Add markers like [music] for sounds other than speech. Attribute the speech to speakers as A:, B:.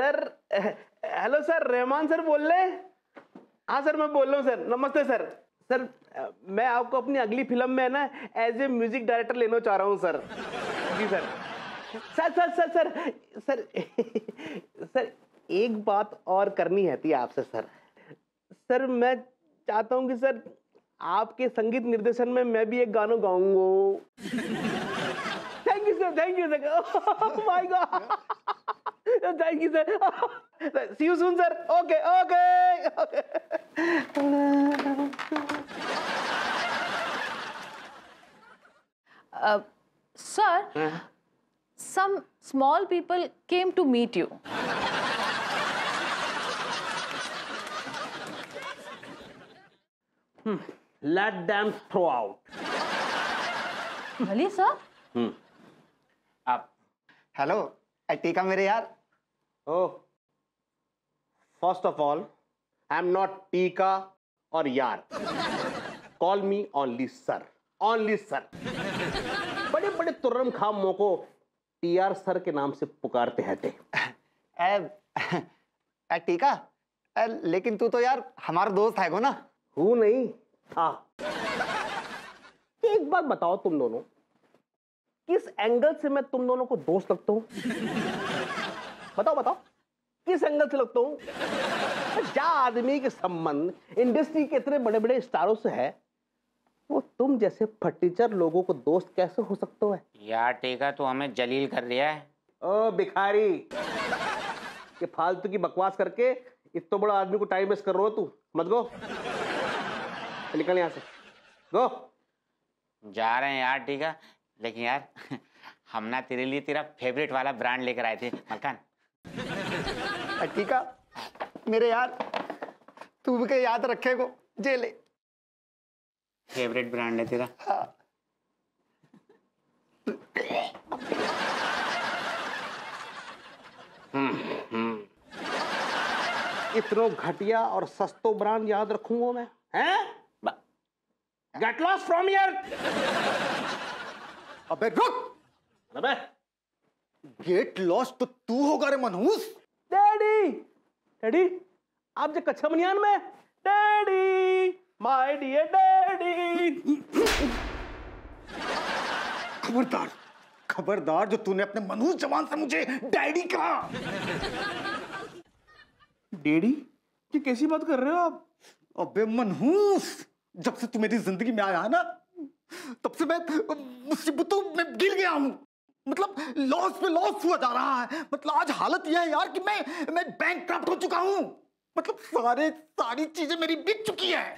A: Sir, hello sir, Rahman sir बोल रहे हैं? हाँ सर, मैं बोल रहा हूँ सर, नमस्ते सर। सर, मैं आपको अपनी अगली फ़िल्म में ना एज ए म्यूज़िक डायरेक्टर लेना चाह रहा हूँ सर। जी sir. Sir sir sir sir sir sir, एक बात और करनी है थी आपसे सर। सर, मैं चाहता हूँ कि सर, आपके संगीत निर्देशन में मैं भी एक गाना गाऊँगा। Thank you sir thank you sir my god thank you sir see you soon sir okay okay
B: sir some small people came to meet you
A: let damn throw out
B: भले सर
C: आप हेलो आई टीका मेरे यार
A: Oh, first of all, I'm not Tika or Yar. Call me only sir. Only sir. बड़े बड़े तुर्रम खाम मोको TR sir के नाम से पुकारते हैं
C: ए टीका ए, लेकिन तू तो यार हमारा दोस्त है ना
A: हूँ नहीं हाँ एक बात बताओ तुम दोनों किस एंगल से मैं तुम दोनों को दोस्त लगता हूँ बताओ बताओ। किस एंगल से लगता हूँ? जा आदमी के संबंध इंडस्ट्री के इतने बड़े बड़े स्टारों से है वो तुम जैसे फटीचर लोगों को दोस्त कैसे हो सकते हो?
D: यार टीका तू हमें जलील कर रहा है।
A: ओ भिखारी। ये फालतू की बकवास करके इतना बड़ा आदमी को टाइम वेस्ट कर रहे हो तू। मत गो। निकल यहाँ से। गो।
D: जा रहे हैं यार टीका। लेकिन यार [laughs] हम ना तेरे लिए तेरा फेवरेट वाला ब्रांड लेकर आए थे मलकान।
C: ए, टीका मेरे यार तू भी के याद रखे को जेले।
D: फेवरेट ब्रांड है तेरा।
A: इतनो घटिया और सस्तो ब्रांड याद रखूँगा मैं हैं? गेट लॉस फ्रॉम हियर
E: अबे रुक!
A: अबे।
E: गेट लॉस्ट तो तू होगा रे मनहूस।
A: डैडी डैडी आप जो कच्छा बनियान में डैडी माय डियर डैडी
E: खबरदार खबरदार जो तूने अपने मनहूस जवान से मुझे डैडी कहा।
A: डैडी ये कैसी बात कर रहे हो आप?
E: अबे मनहूस जब से तू मेरी ज़िंदगी में आया है ना तब से मैं मुसीबतों में गिर गया हूँ। मतलब लॉस पे लॉस हुआ जा रहा है। मतलब आज हालत यह है यार कि मैं मैं बैंक हो चुका हूँ। मतलब सारे, सारी चीज़ें मेरी बिक चुकी है।